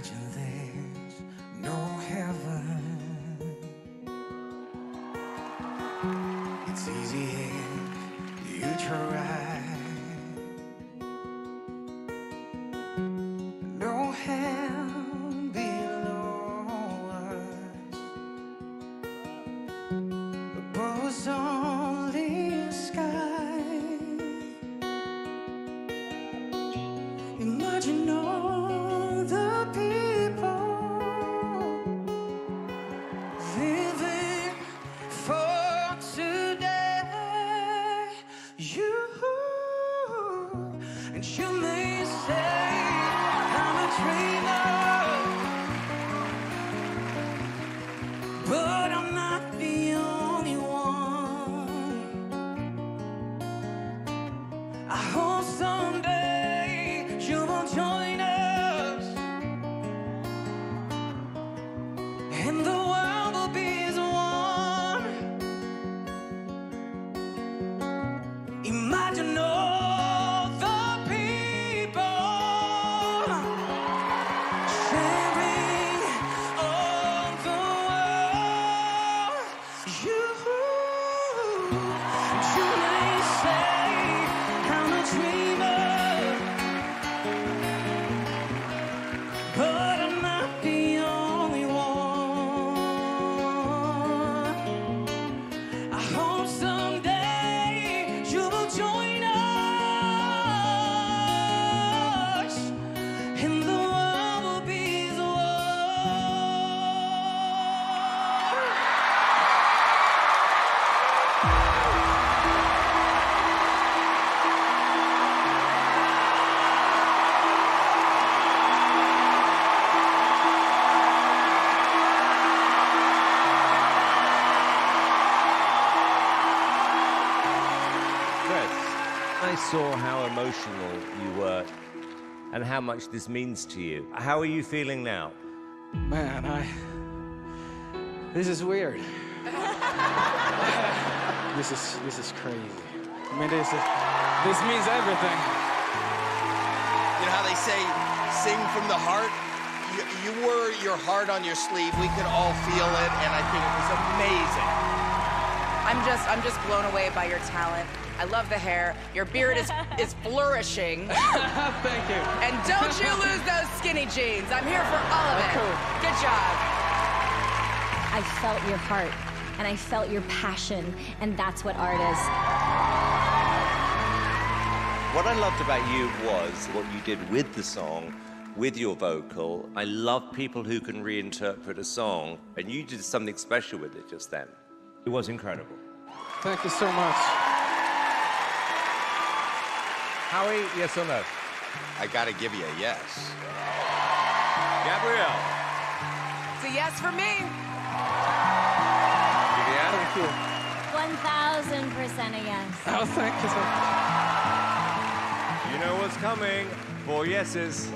Imagine there's no heaven. It's easy if you try. You may say I'm a dreamer, but I'm not the only one. I hope someday I saw how emotional you were and how much this means to you. How are you feeling now? Man, I. This is weird. this is this is crazy. I mean, this is, this means everything. You know how they say, sing from the heart? You, you wore your heart on your sleeve. We could all feel it, and I think it was amazing. I'm just I'm just blown away by your talent. I love the hair. Your beard is is flourishing. Thank you. And don't you lose those skinny jeans. I'm here for all of it. Cool. Good job. I felt your heart and I felt your passion, and that's what art is. What I loved about you was what you did with the song, with your vocal. I love people who can reinterpret a song, and you did something special with it just then. It was incredible. Thank you so much. Howie, yes or no? I gotta give you a yes. Gabrielle. It's a yes for me. Vivian. Thank you. 1000% a yes. Oh, thank you so much. You know what's coming. Four yeses.